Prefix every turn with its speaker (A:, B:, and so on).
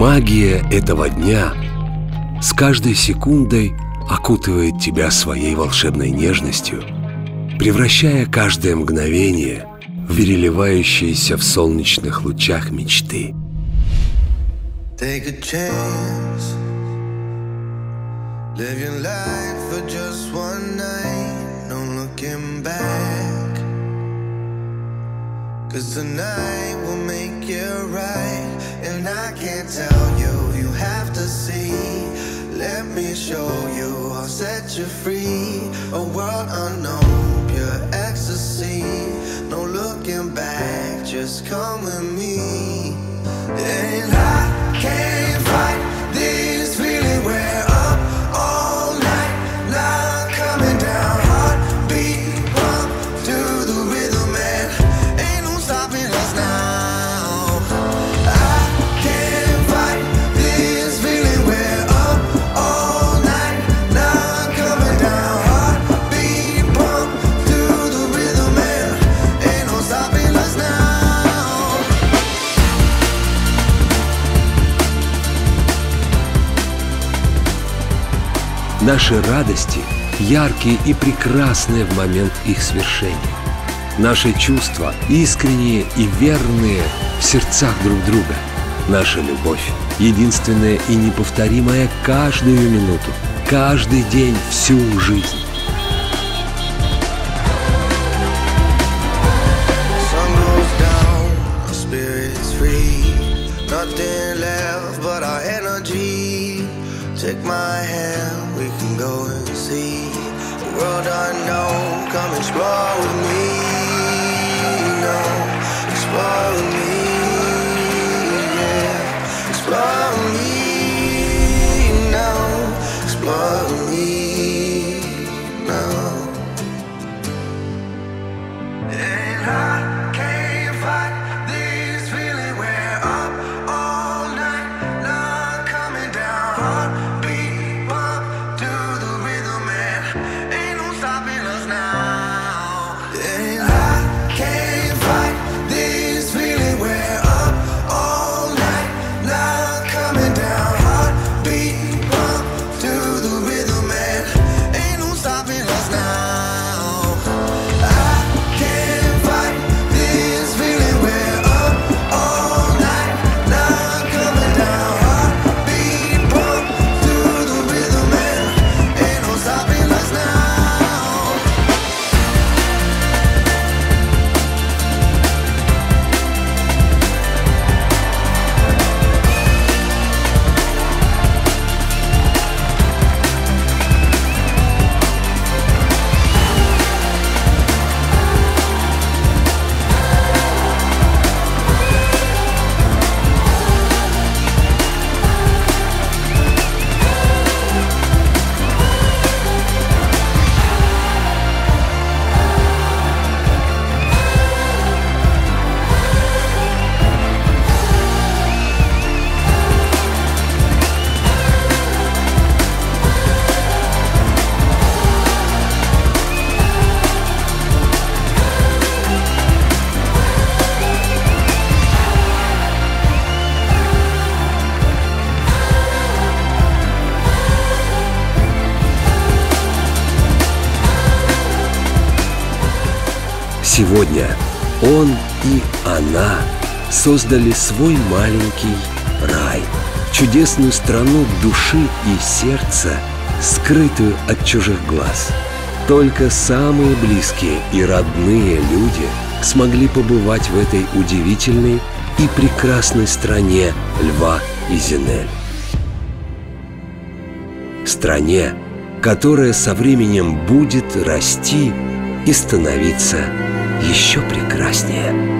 A: Магия этого дня с каждой секундой окутывает тебя своей волшебной нежностью, превращая каждое мгновение в переливающееся в солнечных лучах мечты. Take a chance. Your life for just one night. No looking back. Cause tonight will make it right. And I can't tell me show you, I'll set you free. A world unknown, pure ecstasy. No looking back, just come with me. And Наши радости яркие и прекрасные в момент их свершения. Наши чувства искренние и верные в сердцах друг друга. Наша любовь единственная и неповторимая каждую минуту, каждый день, всю жизнь. Nothing left but our energy. Take my hand, we can go and see the world unknown. Come explore with me. No, explore with me. Сегодня он и она создали свой маленький рай, чудесную страну души и сердца, скрытую от чужих глаз. Только самые близкие и родные люди смогли побывать в этой удивительной и прекрасной стране Льва и Зинель. Стране, которая со временем будет расти и становиться еще прекраснее.